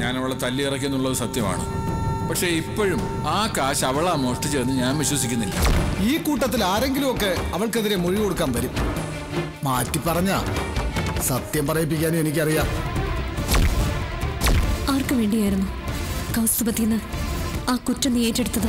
ഞാൻ അവളെ തല്ലിയിറക്കി സത്യമാണ്. പക്ഷെ ഇപ്പോഴും ആ കാശ് അവളാ മോഷ്ടിച്ചതെന്ന് ഞാൻ വിശ്വസിക്കുന്നില്ല. ഈ കൂട്ടത്തിൽ ആരെങ്കിലുമൊക്കെ അവൾക്കെതിരെ മൊഴി കൊടുക്കാൻ വരും. മാറ്റി പറഞ്ഞ സത്യം പറയിപ്പിക്കാനും എനിക്കറിയാം. ആർക്കു വേണ്ടിയായിരുന്നു കൗസ്തുഭത്തിന്ന് ആ കുറ്റം നീ ഏറ്റെടുത്തത്?